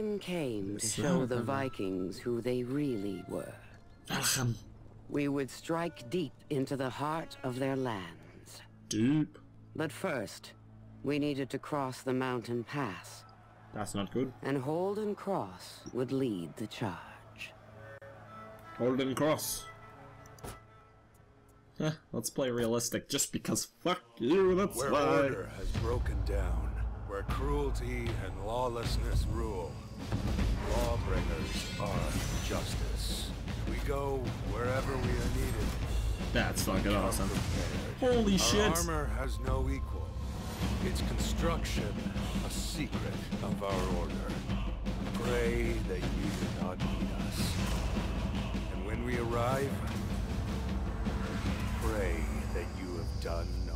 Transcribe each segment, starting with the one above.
time came to show the Vikings who they really were. Valham. We would strike deep into the heart of their lands. Deep. But first, we needed to cross the mountain pass, That's not good. and Holden Cross would lead the charge. Holden Cross. Heh, let's play realistic just because fuck you, that's Where why. order has broken down, where cruelty and lawlessness rule, lawbringers are justice. We go wherever we are needed. That's fucking awesome. Prepared. Holy Our shit. armor has no equal. Its construction, a secret of our order. Pray that you do not need us. And when we arrive, pray that you have done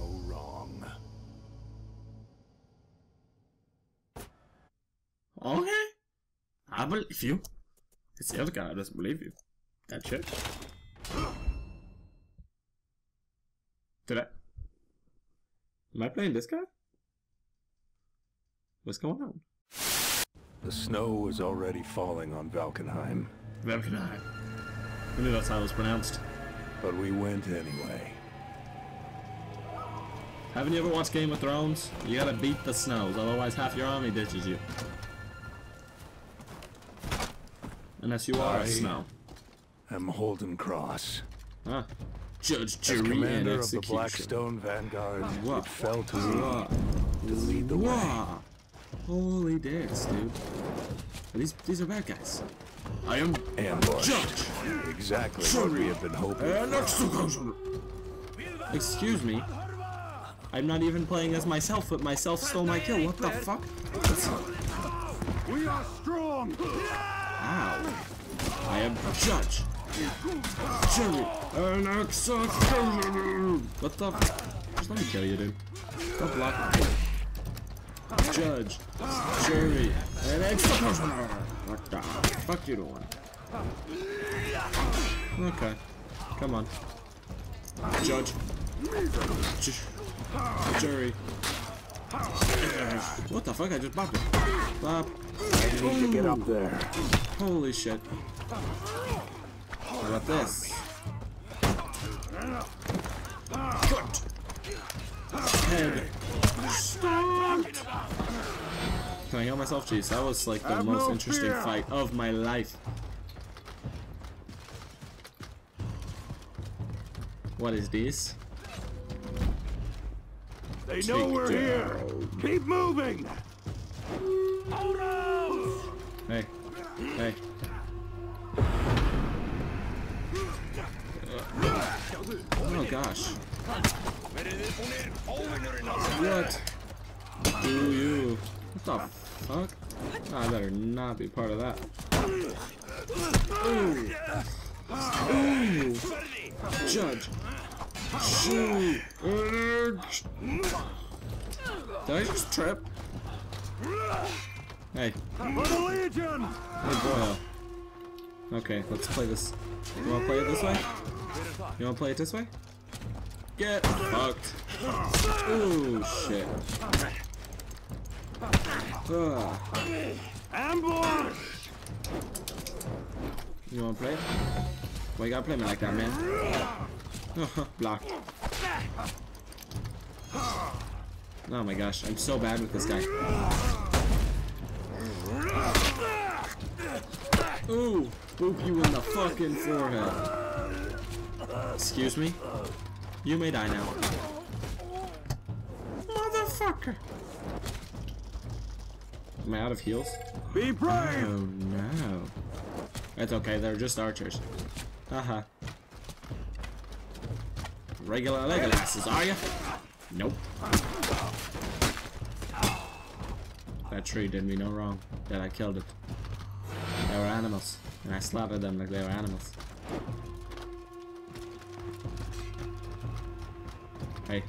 I believe you. It's the other guy that doesn't believe you. That shit. Did I? Am I playing this guy? What's going on? The snow is already falling on Valkenheim, Valkenheim. I knew that's how it was pronounced. but we went anyway. Haven't you ever watched Game of Thrones? You gotta beat the snows, otherwise half your army ditches you. Unless you are a I- snow. I'm Holden Cross. Huh? Judge, As jury, and commander of the. Blackstone Vanguard, Wha- it fell to me Wha- to lead the way. Holy dicks, dude. These these are bad guys. I am Ambush. Judge. Exactly what we have been hoping and for. execution. Excuse me. I'm not even playing as myself, but myself stole my kill. What the fuck? We are strong! Ow. I am judge. Jury and execution. What the? Just let me kill you, dude. Don't block me. Judge, jury, and executioner. What the fuck you doing? Okay, come on. Judge, Ju- jury. What the fuck? I just bopped it. Bop. You need to get up there. Holy shit. How about this? Good. Head. Stomped. Can I heal myself? Jeez, that was like the most interesting fight of my life. What is this? They know we're here! Keep moving! Hey. Hey. Oh gosh. What? Do you? What the fuck? Ah, I better not be part of that. Ooh. Ooh. Judge. Shoot. Did I just trip? Hey. Hey, Boyle. Okay, let's play this. You wanna play it this way? You wanna play it this way? Get fucked. Ooh, shit. Ambush! You wanna play? Why you gotta play me like that, man? Blocked. Oh my gosh, I'm so bad with this guy. Ooh, boop you in the fucking forehead. Excuse me? You may die now. Motherfucker! Am I out of heals? Be brave! Oh no. It's okay, they're just archers. Haha. Regular Legolasses, are you? Nope. That tree did me no wrong. That I killed it. They were animals. And I slaughtered them like they were animals. Hey.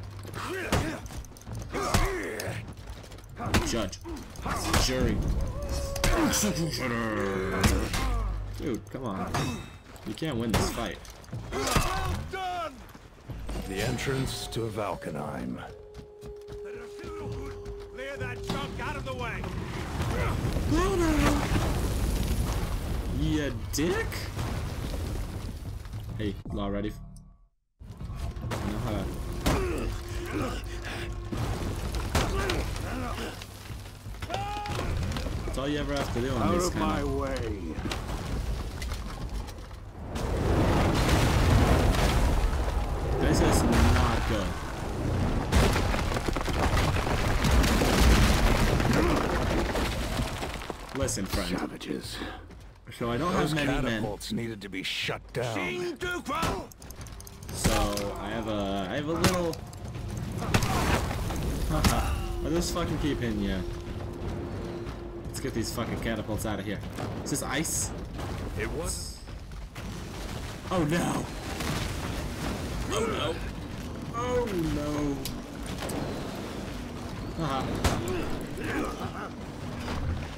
Judge. Jury. Dude, come on. You can't win this fight. The entrance to Valkenheim. Clear that junk out of the way! No! you dick! Hey, law ready? I know how to... That's all you ever have to do on Out these of kind my way. This is not good. Listen, friend. Savages. So I don't Those have many men. catapults needed to be shut down. So I have a I have a little Haha. I'll just fucking keep hitting you. Let's get these fucking catapults out of here. Is this ice? It was. Oh no! Oh no! Oh no!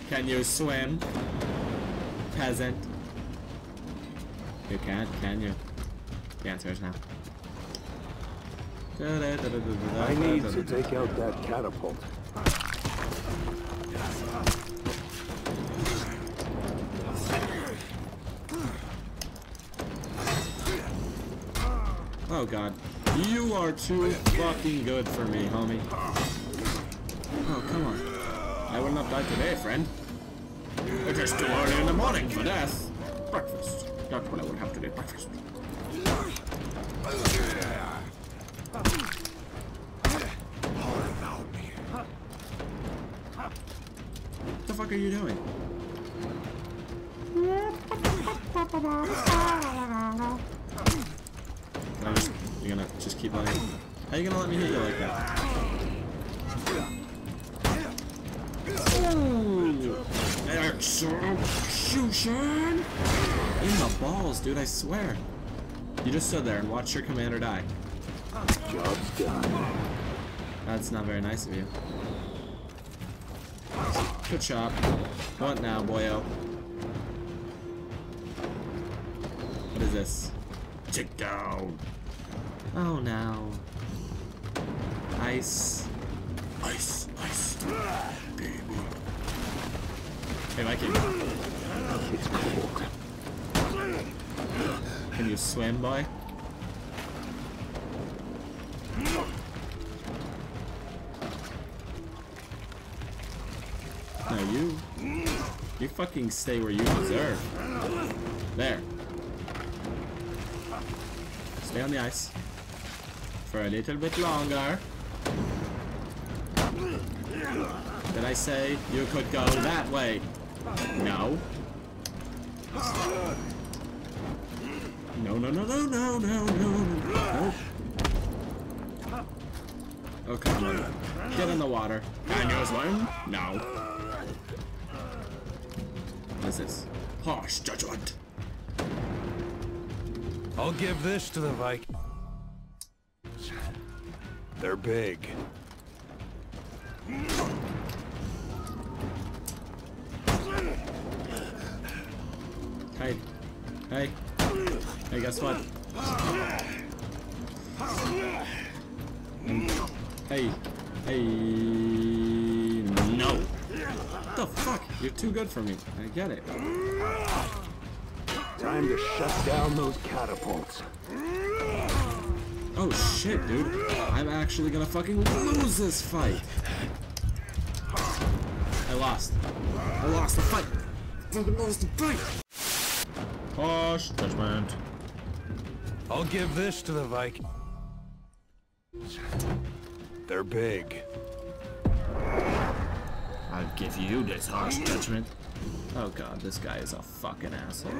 Can you swim? Peasant. You can't, can you? The answer is no. I need to take out that catapult. Oh god. You are too fucking good for me, homie. Oh, come on. I will not die today, friend. It is too early in the morning for death. Breakfast. That's what I will have today, breakfast. What the fuck are you doing? Can I just, you're gonna just keep letting How are you gonna let me hit you like that? Ooh. Execution! In the balls, dude, I swear. You just stood there and watched your commander die. Job's done. That's not very nice of you. Good shot. What now, boyo? What is this? Take down. Oh no. Ice. Ice, ice. Baby. Hey, Mikey. It's cold. Can you swim, boy? No, you. You fucking stay where you deserve. There. Stay on the ice. For a little bit longer. Did I say you could go that way? No. No, no, no, no, no, no, no, no. Oh, come on. Get in the water. Can you swim? No. What is this? Harsh judgment. I'll give this to the Vikings. They're big. Hey. Hey. Hey, guess what? Hey. Hey. No. What the fuck? You're too good for me. I get it. Time to shut down those catapults. Oh shit, dude. I'm actually gonna fucking lose this fight. I lost. I lost the fight. Fucking lost the fight. Harsh judgment. I'll give this to the Vikings. They're big. I'll give you this harsh judgment. Oh god, this guy is a fucking asshole.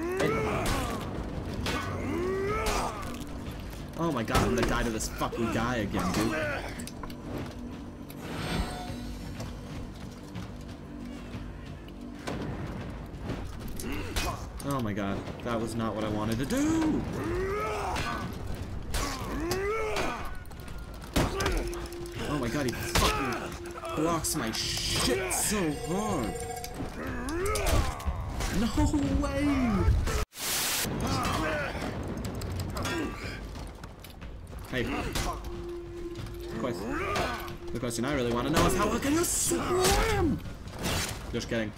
Oh my god, I'm the guy to this fucking guy again, dude. Oh my god, that was not what I wanted to do! Oh my god, he fucking blocks my shit so hard. No way! Hey. The question, the question I really want to know is how well can you swim? Just kidding.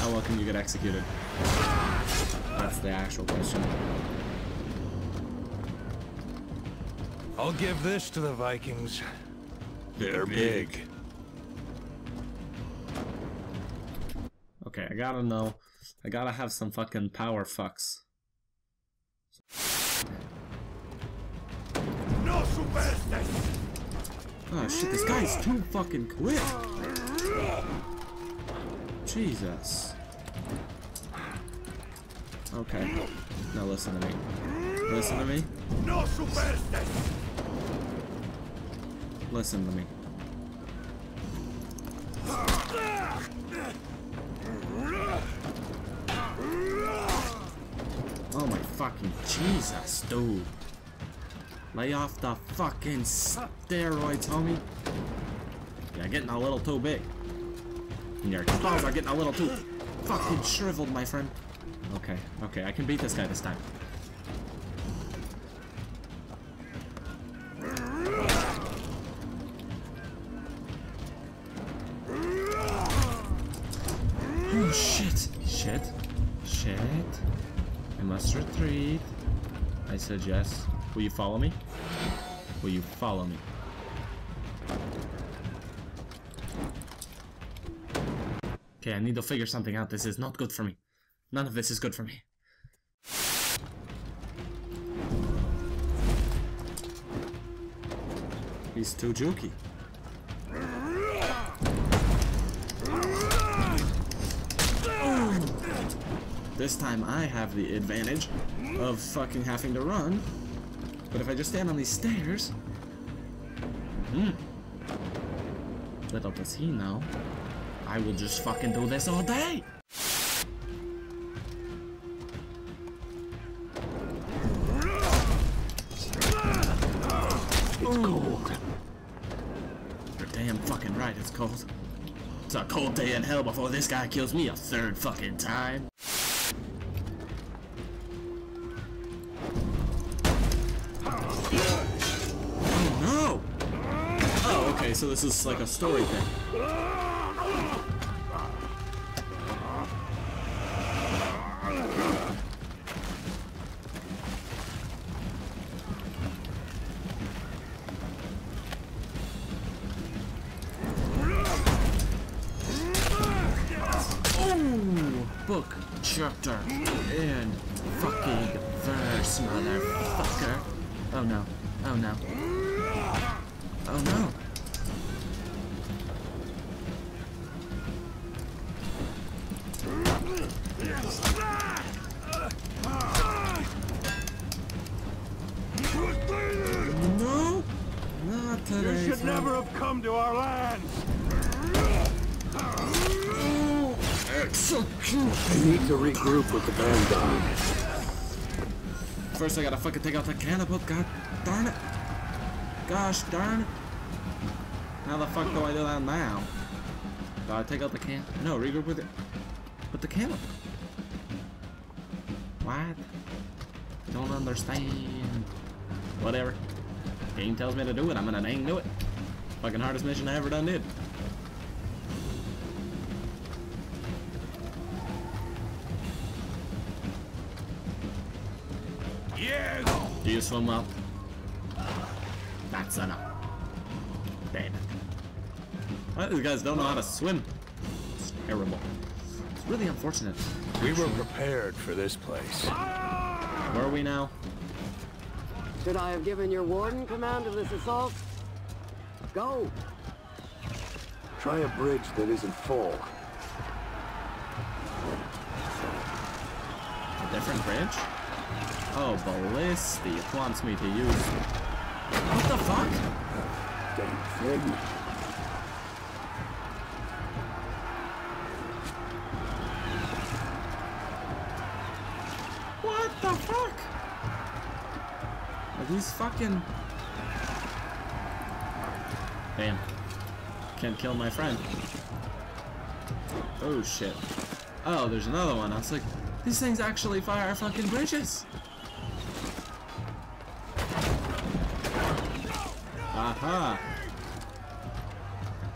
How well can you get executed? That's the actual question. I'll give this to the Vikings. They're big. Okay, I gotta know. I gotta have some fucking power fucks. No! Oh shit, this guy's too fucking quick. Jesus. Okay. Now listen to me. Listen to me. Listen to me. Fucking Jesus, dude. Lay off the fucking steroids, homie. You're getting a little too big. And your claws are getting a little too fucking shriveled, my friend. Okay, okay, I can beat this guy this time. Must retreat. I yes. Will you follow me? Will you follow me? Okay, I need to figure something out. This is not good for me. None of this is good for me. He's too jokey. This time I have the advantage of fucking having to run. But if I just stand on these stairs... Hmm. Little does he know. I will just fucking do this all day! It's cold. You're damn fucking right, it's cold. It's a cold day in hell before this guy kills me a third fucking time. So this is like a story thing. Book, chapter, and fucking verse, motherfucker. Oh no. Oh no. Oh no. No! Not today. You should son. never have come to our lands! Execute! I need to regroup with the Vanguard. First I gotta fucking take out the cannibal, god darn it. Gosh darn it. How the fuck do I do that now? Do I take out the can? No, regroup with it. With the cannibal. What? Don't understand. Whatever. Game tells me to do it, I'm gonna dang do it. Fucking hardest mission I ever done did. Yes! Do you swim well? That's enough. Damn it. Why these guys don't know how to swim? It's terrible. It's really unfortunate. We were prepared for this place. Where are we now? Should I have given your warden command of this assault? Go! Try a bridge that isn't full. A different bridge? Oh, Ballistic wants me to use... What the fuck? Damn thing. What the fuck? Are these fucking... Damn. Can't kill my friend. Oh shit. Oh, there's another one. I was like, these things actually fire fucking bridges. Aha.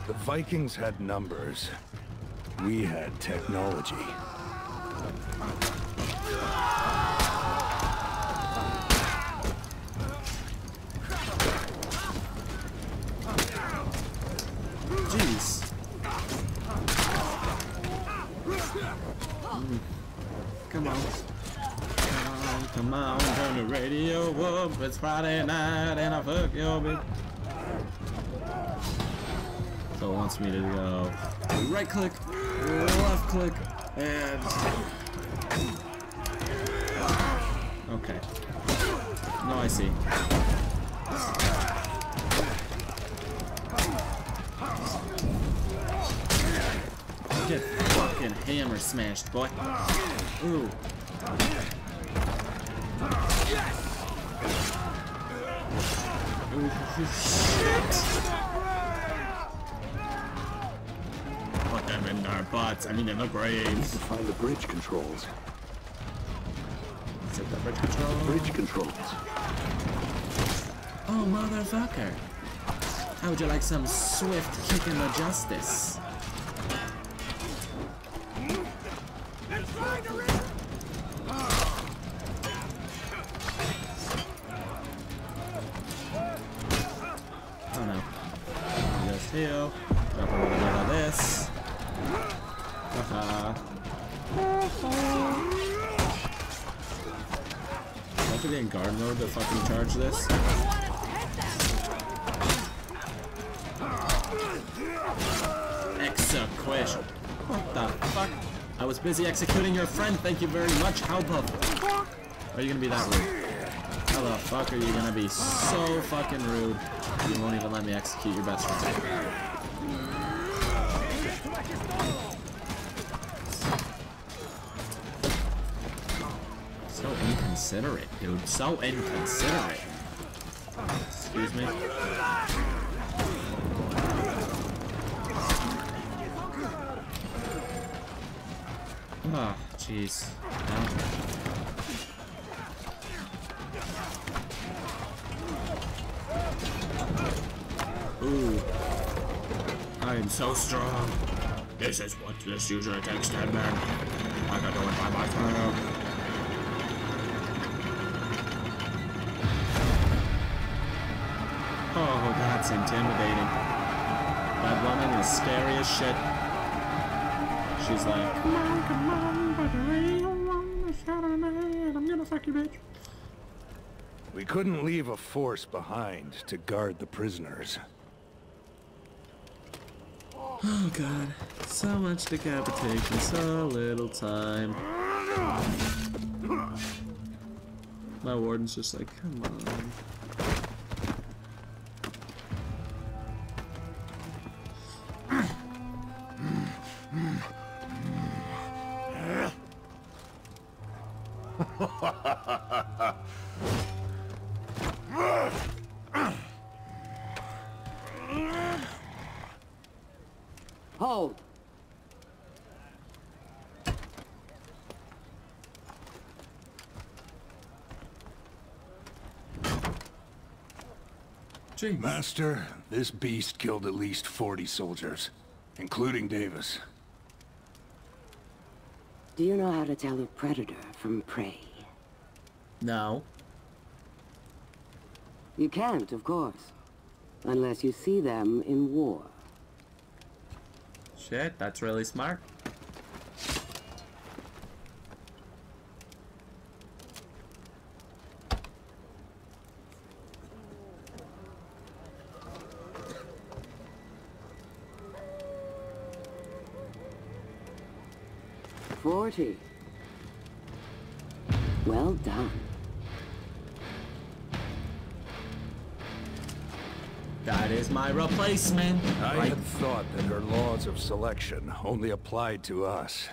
The Vikings had numbers. We had technology. Come on. Come on, come on, turn the radio up. It's Friday night and I fuck your bitch. So it wants me to go right click, left click, and. Okay. No, I see. Get fucking hammer smashed, boy. Ooh. Ooh, shit. Put them in our butts. I mean, in the graves. To find the bridge controls. Is it the bridge control? Bridge controls. Oh, motherfucker. How would you like some swift kick in the justice? Do I to be in guard mode to fucking charge this? Execution. What the fuck? I was busy executing your friend, thank you very much. How the fuck are you gonna be that rude? How the fuck are you gonna be so fucking rude? You won't even let me execute your best friend. Inconsiderate, dude. So inconsiderate. Excuse me. Ah, jeez. Ooh. I am so strong. This is what this usually takes 10 men. I can do it by myself. That's intimidating. That woman is scary as shit. She's like, come on, come on, but eh? I don't want to shut her man. I'm gonna fuck you, bitch. We couldn't leave a force behind to guard the prisoners. Oh god, so much decapitation, so little time. My warden's just like, come on. Hold. Jeez. Master, this beast killed at least 40 soldiers, including Davis. Do you know how to tell a predator from prey? No. You can't, of course. Unless you see them in war. Shit, that's really smart. Forty. Well done. Is my replacement. I had thought that her laws of selection only applied to us.